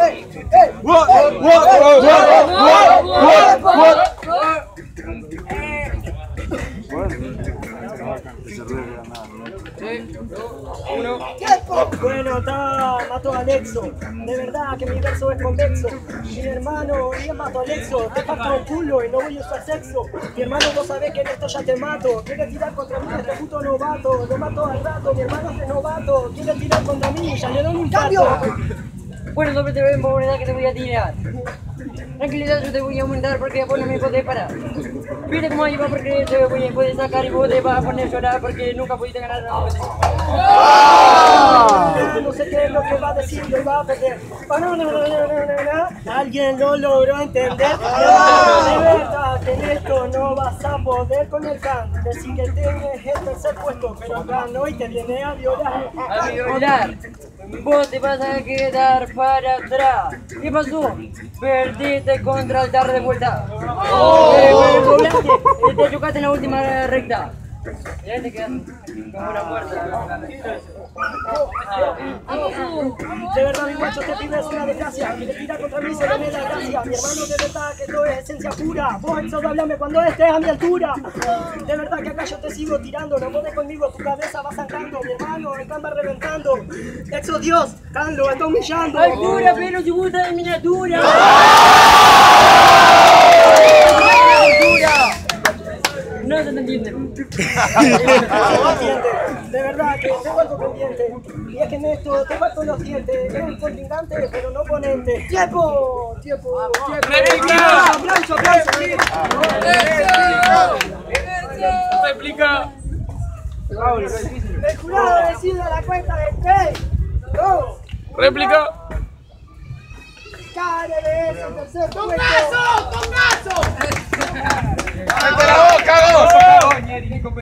Ei, ei, what, what, what, what, what, what, uou, what. É. ¡Tiempo! Bueno, está, mató a Alexo. De verdad que mi verso es convexo. Mi hermano, bien mato a Alexo. Te parto el culo y no voy a usar sexo. Mi hermano, vos sabés que en esto ya te mato. Quiere tirar contra mí este puto novato. Lo mato al rato, mi hermano es novato. Quiere tirar contra mí, ya le doy un cambio. Bueno, sobre te ven por que te voy a tirar. Tranquilidad, yo te voy a aumentar porque después no me podés parar. Mira cómo va porque te voy a poder sacar y vos te vas a poner a llorar porque nunca pudiste ganar la competencia. No sé qué es lo que va a decir, lo va a perder. Oh, no, no, no, no, no, no, no. Alguien lo logró entender. Que en esto no vas a poder con el can. Decir que tienes el tercer puesto, pero ganó y te viene a violar. A violar. Vos te vas a quedar para atrás. ¿Qué pasó? Perdiste contra el tar de vuelta. Eh, bueno. Eh, Te chocaste en la última recta. Te como una muerta. De verdad, mi guacho, este pibe es una desgracia. Que tira contra mí se me da gracia. Mi hermano, de verdad que esto es esencia pura. Vos, Exo, háblame cuando estés a mi altura. De verdad que acá yo te sigo tirando. No pones conmigo, tu cabeza va sangrando. Mi hermano, el va reventando. Exo, Dios, Can lo está humillando. Altura, pero si gusta de miniatura. Pendiente. De verdad que tengo algo pendiente. Y es que en esto te faltan los dientes. Eres un contrincante, pero no ponente. ¡Tiempo! ¡Tiempo! ¡Tiempo! ¡Aplauso, aplauso! Réplica. El jurado decide a la cuenta de 3, 2, Réplica. Care de ese tercer puesto. ¡Cállate la boca, vos!